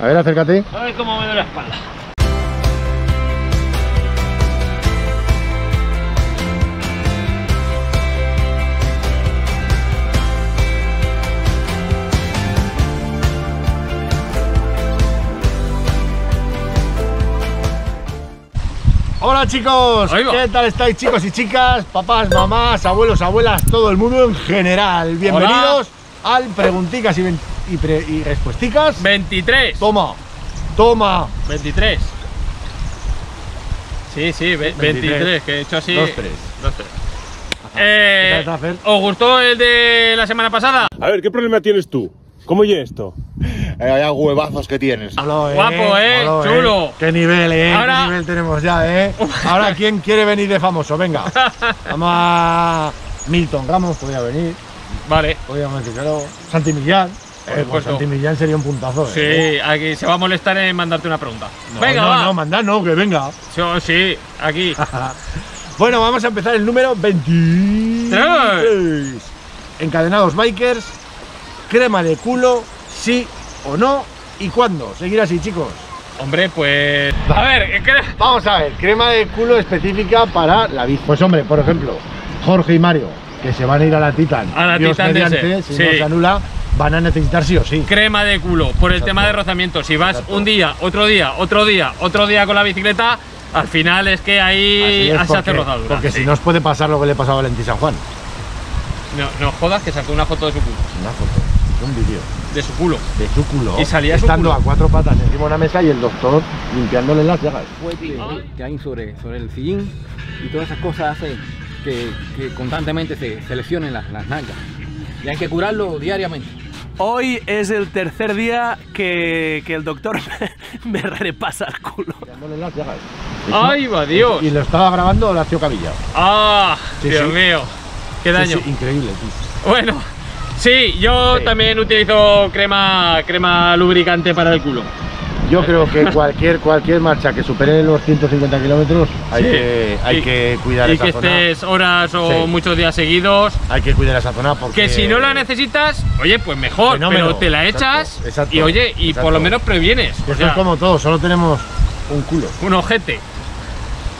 A ver, acércate. A ver cómo me duele la espalda. Hola chicos. ¿qué tal estáis chicos y chicas? Papás, mamás, abuelos, abuelas, todo el mundo en general. Bienvenidos al Pregunticas y, y, pre- y Respuesticas. 23. Toma, toma. 23. Sí, sí, ve- 23, que he hecho así. Dos, tres. Dos, tres. Eh. ¿Os gustó el de la semana pasada? A ver, ¿qué problema tienes tú? ¿Cómo oye esto? Eh, vaya huevazos que tienes. Hola, Guapo, ¿eh? Hola, Chulo. Qué nivel, eh. Ahora- Qué nivel tenemos ya, eh. Ahora, ¿quién quiere venir de famoso? Venga. Vamos a Milton Ramos, podría venir. Vale. Podríamos decirlo. Santi Millán. Eh, pues. Santi Millán sería un puntazo. Sí, eh. aquí se va a molestar en mandarte una pregunta. No, Venga, no, va. no, manda, no, que venga. Sí, aquí. Bueno, vamos a empezar el número 23. Encadenados bikers, crema de culo, sí o no y cuándo. Seguir así, chicos. Hombre, pues. A ver. Vamos a ver, crema de culo específica para la bici. Pues hombre, por ejemplo, Jorge y Mario, que se van a ir a la Titan. A la Dios Titan de ese, si no sí. se anula, van a necesitar sí o sí. crema de culo por el Exacto. tema de rozamiento. Si vas Exacto. un día, otro día, otro día, otro día con la bicicleta, al final es que ahí es, se hace porque, rozadura. porque sí. si no os puede pasar lo que le pasó a Valentín San Juan. no. No jodas que sacó una foto de su culo. Una foto, un vídeo De su culo. de su culo. Y salía su estando culo. a cuatro patas encima de una mesa y el doctor limpiándole las llagas. que hay sobre, sobre el sillín y todas esas cosas hacen que, que constantemente se, se lesionen las, las nalgas. Y hay que curarlo diariamente. Hoy es el tercer día que, que el doctor me repasa el culo. ¡Ay, va Dios! Y lo estaba grabando Horacio Cavilla. ¡Ah! Sí, Dios sí. mío. ¡Qué daño! Sí, sí, increíble, tío. Bueno, sí, yo Sí. también utilizo crema, crema lubricante para el culo. Yo creo que cualquier, cualquier marcha que supere los 150 kilómetros hay, Sí. que, hay Y- que cuidar Y esa que zona. estés horas o Sí. muchos días seguidos. Hay que cuidar esa zona porque... Que si no la necesitas, oye, pues mejor, Fenómeno. pero te la echas exacto, y oye, y exacto. por lo menos previenes. O Esto sea, es como todo, solo tenemos un culo. un ojete.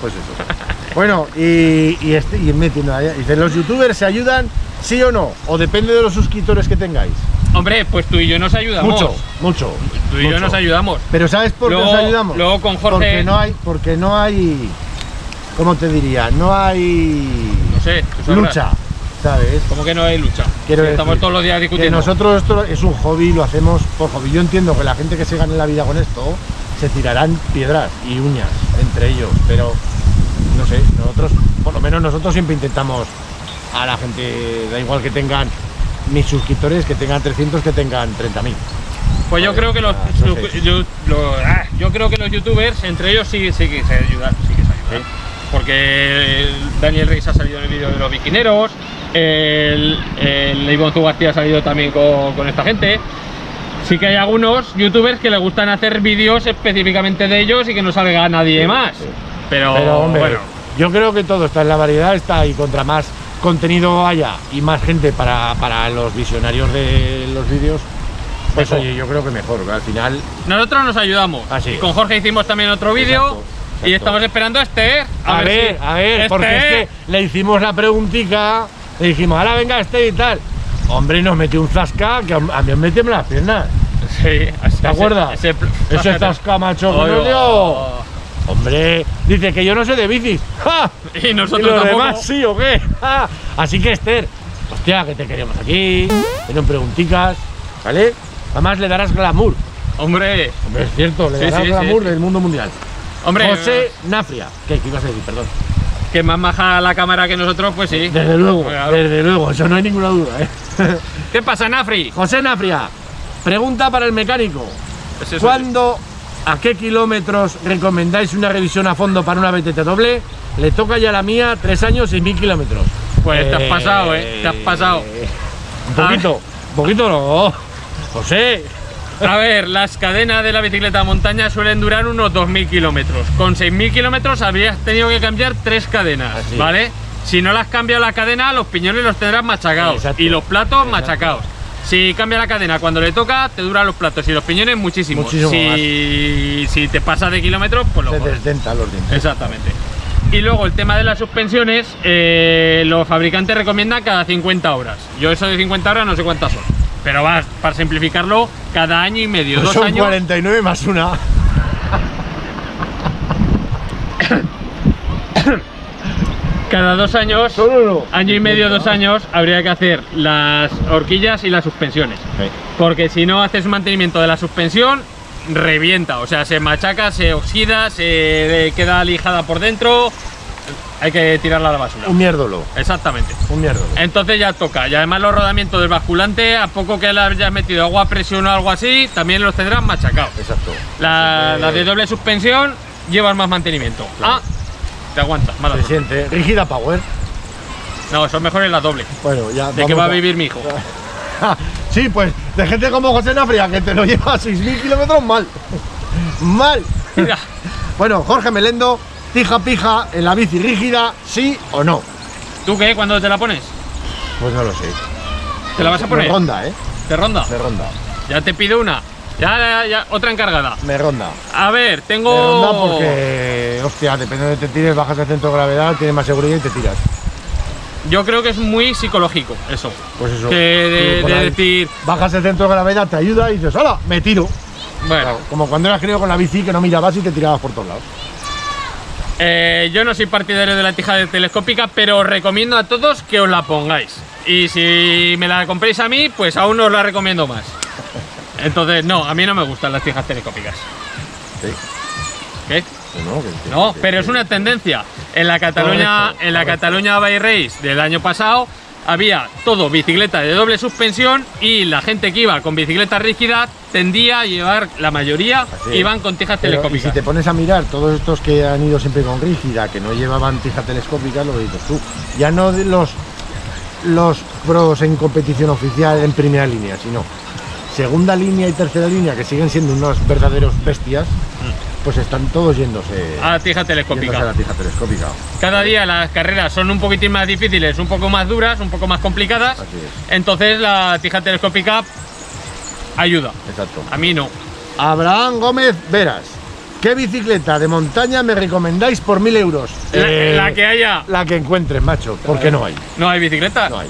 Pues eso. bueno, y, y, este, y metiendo ahí, dice, ¿los youtubers se ayudan sí o no? O depende de los suscriptores que tengáis. Hombre, pues tú y yo nos ayudamos. Mucho, mucho. Tú y yo nos ayudamos. Pero ¿sabes por qué nos ayudamos? luego con Jorge- Porque no hay, porque no hay, ¿cómo te diría? No hay No sé, lucha, ¿sabes? ¿Cómo que no hay lucha? Quiero estamos todos los días Que discutiendo. nosotros esto es un hobby, lo hacemos por hobby. Yo entiendo que la gente que se gane la vida con esto se tirarán piedras y uñas entre ellos, pero no sé, nosotros, por lo menos nosotros siempre intentamos a la gente, da igual que tengan mis suscriptores, que tengan 300, que tengan 30.000. Pues yo creo que los, ah, no sé. yo, lo- ah, yo creo que los youtubers, entre ellos sí, sí que se ayudan, sí que se ayudan. Porque el Daniel Reis ha salido en el vídeo de los biquineros, el, el Ivonne Zugasti ha salido también con, con esta gente. Sí que hay algunos youtubers que les gustan hacer vídeos específicamente de ellos y que no salga nadie más. Pero, Pero hombre, bueno, yo creo que todo está en la variedad, está y contra más contenido haya y más gente para, para los visionarios de los vídeos, pues Mejor. oye, yo creo que mejor, al final nosotros nos ayudamos. Así Y es. con Jorge hicimos también otro vídeo y estamos esperando a Esther. A, ver, si- a ver, porque es Esther, que le hicimos la preguntita, le dijimos, ahora venga este y tal. Hombre, nos metió un zasca que a mí me metió en las piernas. Sí, ¿Te acuerdas? Ese, Ese zasca macho que nos dio. Hombre, dice que yo no sé de bicis. ¡Ja! Y ¿Y nosotros los tampoco. demás sí o qué? ¡Ja! Así que Esther, hostia, que te queremos aquí. Tienen preguntitas, ¿vale? Además le darás glamour. Hombre, Hombre, es cierto, le Sí, darás sí, glamour sí. del mundo mundial. hombre, José Nafria. ¿Qué, ¿Qué ibas a decir? Perdón. que más maja la cámara que nosotros, pues sí. Desde luego, Claro. desde luego, eso no hay ninguna duda, ¿eh? ¿Qué pasa, Nafri? José Nafria, pregunta para el mecánico. Pues ¿Cuándo, a qué kilómetros recomendáis una revisión a fondo para una BTT doble? Le toca ya la mía, tres años y mil kilómetros. Pues te has pasado, ¿eh? Te has pasado. Un poquito, un poquito no. José, A ver, las cadenas de la bicicleta a montaña suelen durar unos 2.000 kilómetros. Con 6.000 kilómetros habrías tenido que cambiar tres cadenas, Así. ¿vale? Si no le has cambiado la cadena, los piñones los tendrás machacados Exacto. y los platos Exacto. machacados. Si cambia la cadena cuando le toca, te duran los platos y los piñones muchísimo. Muchísimo si, si te pasa de kilómetros, pues lo Se desdenta los dientes. Exactamente. Y luego el tema de las suspensiones, eh, los fabricantes recomiendan cada 50 horas. Yo eso de 50 horas no sé cuántas son. Pero vas, para simplificarlo, cada año y medio, Pues dos son años. 49 más una. Cada dos años, Solo no. año y medio, dos años, habría que hacer las horquillas y las suspensiones. Porque si no haces mantenimiento de la suspensión, revienta. O sea, se machaca, se oxida, se queda lijada por dentro. Hay que tirarla a la basura. Un mierdolo. Exactamente. Un mierdolo. Entonces ya toca. Y además los rodamientos del basculante, a poco que le hayas metido agua a presión o algo así, también los tendrás machacados. Exacto. La, que la de doble suspensión llevan más mantenimiento. Ah, te aguantas, mala Se suerte. siente. Rígida Power. No, son mejores las doble. Bueno, ya. ¿De qué va a vivir mi hijo? sí, pues de gente como José Nafria que te lo lleva a 6.000 kilómetros mal. mal. Mira, Bueno, Jorge Melendo, tija pija en la bici rígida, sí o no. ¿tú qué? ¿Cuándo te la pones? Pues no lo sé. ¿Te la vas a poner? Me ronda, ¿eh? ¿Te ronda? Me ronda. Ya te pido una. Ya, ya, ya, otra encargada. Me ronda. A ver, tengo. Me ronda porque, hostia, depende de donde te tires, bajas el centro de gravedad, tienes más seguridad y te tiras. Yo creo que es muy psicológico eso. Pues eso. Que de, de decir, Bajas el centro de gravedad, te ayuda y dices, ¡hala! Me tiro. bueno, Claro, como cuando eras crío con la bici que no mirabas y te tirabas por todos lados. eh, yo no soy partidario de la tija telescópica, pero os recomiendo a todos que os la pongáis. Y si me la compréis a mí, pues aún os la recomiendo más. Entonces, no, a mí no me gustan las tijas telescópicas. Sí. ¿Qué? No, que- que- No, que- pero es una tendencia. En la Cataluña, Correcto, en la correcto. Cataluña Bay Race del año pasado había todo bicicleta de doble suspensión y la gente que iba con bicicleta rígida tendía a llevar la mayoría iban con tijas Pero, y telescópicas. si te pones a mirar, todos estos que han ido siempre con rígida, que no llevaban tija telescópica, lo que dices tú. Ya no de los, los pros en competición oficial en primera línea, sino segunda línea y tercera línea, que siguen siendo unos verdaderos bestias, pues están todos yéndose, a tija a la tija telescópica. Cada día las carreras son un poquitín más difíciles, un poco más duras, un poco más complicadas. Así es, Entonces la tija telescópica ayuda. exacto. A mí no. Abraham Gómez Veras, ¿qué bicicleta de montaña me recomendáis por mil euros? La, Eh, la que haya. la que encuentres, macho, porque no hay. No hay bicicleta. No hay.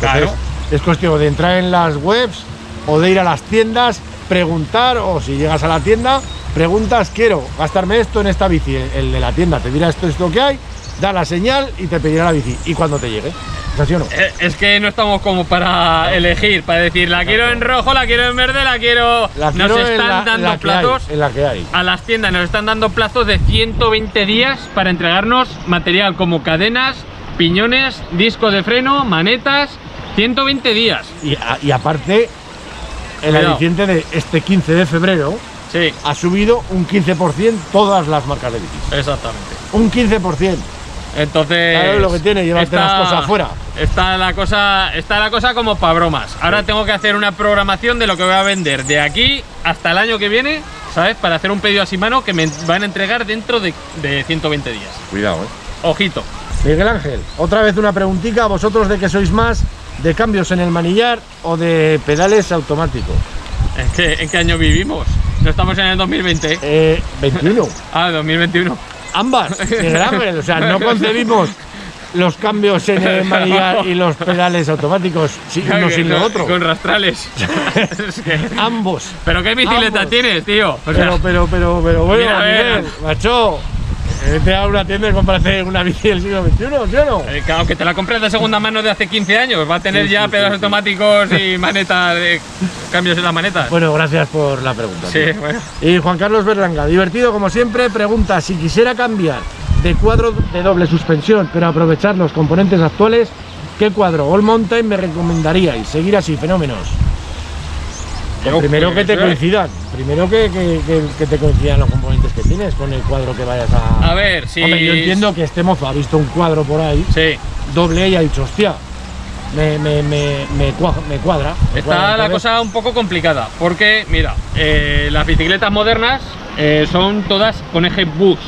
Claro. Es cuestión de entrar en las webs o de ir a las tiendas, preguntar, o si llegas a la tienda, preguntas, quiero gastarme esto en esta bici. El, de la tienda te dirá esto es lo que hay, da la señal y te pedirá la bici. Y cuando te llegue. ¿Es así o no? Eh, Es que no estamos como para elegir, para decir la quiero en rojo, la quiero en verde, la quiero. La nos quiero en están la- dando la que hay, plazos en la que hay. a las tiendas, nos están dando plazos de 120 días para entregarnos material como cadenas, piñones, disco de freno, manetas. 120 días. Y, a- y aparte, el Cuidado. aliciente de este 15 de febrero Sí, ha subido un 15% todas las marcas de bicis. exactamente. Un 15%. Entonces. Claro, lo que tiene, llevarte las cosas fuera. Está la cosa, está la cosa como para bromas. Ahora tengo que hacer una programación de lo que voy a vender de aquí hasta el año que viene, ¿sabes? Para hacer un pedido así mano que me van a entregar dentro de, de 120 días. Cuidado, eh. Ojito. Miguel Ángel, otra vez una preguntita. ¿Vosotros de qué sois más? ¿De cambios en el manillar o de pedales automáticos? ¿En qué, en qué año vivimos? No estamos en el 2020. Eh, 21. Ah, 2021. Ambas. O sea, no concebimos los cambios en el manillar y los pedales automáticos si- uno sin lo otro. Con rastrales. Es que- Ambos. ¿Pero qué bicicleta Ambos. tienes, tío? O sea, Pero, pero, pero, pero, bueno, Mira, a ver. Miguel, macho. Vete a una tienda y cómprate una bici del siglo XXI, ¿sí o no? Eh, Claro, que te la compres de segunda mano de hace 15 años. Va a tener Sí, ya sí, sí. automáticos y manetas de cambios en las manetas. Bueno, gracias por la pregunta. sí, tío. bueno. Y Juan Carlos Berlanga, divertido como siempre, pregunta si quisiera cambiar de cuadro de doble suspensión, pero aprovechar los componentes actuales, ¿qué cuadro All Mountain me recomendaríais? Seguir así, fenómenos. Primero que te coincidan, primero que, que- que- que te coincidan los componentes que tienes con el cuadro que vayas a... A ver, si. Hombre, yo entiendo que este mozo ha visto un cuadro por ahí, Sí. doble y ha dicho, hostia, me, me, me, me, cuadra. me cuadra". Está la cosa un poco complicada. Porque, mira, eh, las bicicletas modernas eh, son todas con eje bus.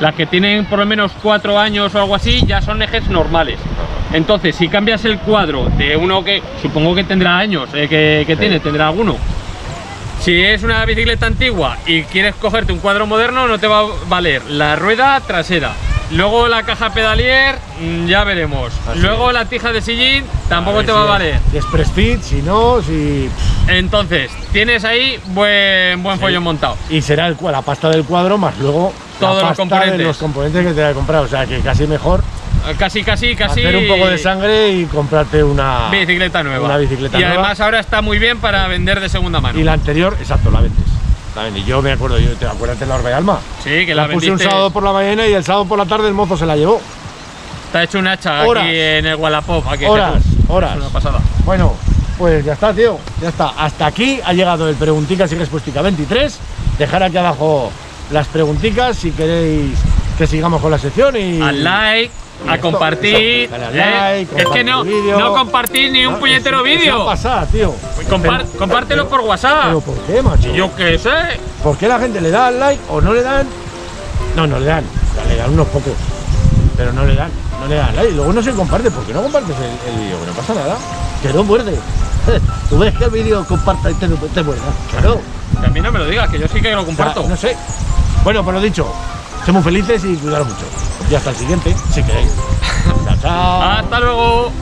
Las que tienen por lo menos cuatro años o algo así ya son ejes normales. Entonces, si cambias el cuadro de uno que supongo que tendrá años, eh, que, que tiene, tendrá alguno. Si es una bicicleta antigua y quieres cogerte un cuadro moderno, no te va a valer la rueda trasera. Luego la caja pedalier, mm, ya veremos. Así Luego la tija de sillín, tampoco ver te si va a valer. Si es press fit, si no, si. Entonces, tienes ahí buen, buen Sí. follón montado. Y será el, la pasta del cuadro más luego Todos la los pasta componentes. de los componentes que te haya comprado. O sea que casi mejor Casi, casi, casi. hacer un poco de sangre y comprarte una Bicicleta nueva. Una bicicleta y nueva. además ahora está muy bien para vender de segunda mano. Y la anterior, exacto, la vendes. La vendes. Yo me acuerdo, yo te acuerdas de la Orbe Alma. Sí, que la, La puse un sábado por la mañana y el sábado por la tarde el mozo se la llevó. Está hecho un hacha Horas. aquí en el Wallapop. Aquí Horas, Jesús. horas. Es una pasada. Bueno, pues ya está, tío. Ya está. Hasta aquí ha llegado el Pregunticas y Respuestica 23. Dejar aquí abajo las preguntitas si queréis que sigamos con la sección y. Al like, a compartir. ¿eh? like, es que no, compartir vídeo. no compartir ni un Ah, puñetero vídeo. tío. Compar- Pero- compártelo por WhatsApp. ¿Pero por qué, macho? Yo qué sé. ¿Por qué la gente le da al like o no le dan? No, no le dan. Le dan unos pocos. Pero no le dan. No le dan like. Luego no se comparte. ¿Por qué no compartes el, el vídeo? Que no pasa nada. Que no muerde. Tú ves que el vídeo comparta y te, te muerda. Claro. Que a mí no me lo digas, que yo sí que lo O sea, comparto. no sé. Bueno, pues lo dicho. Seamos felices y cuidaros mucho. Y hasta el siguiente, si queréis. chao, chao. Hasta luego.